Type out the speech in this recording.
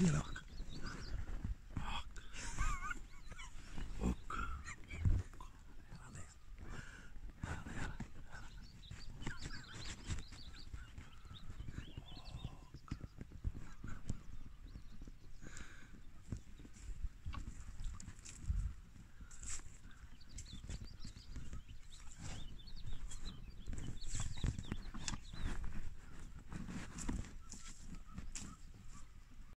you know.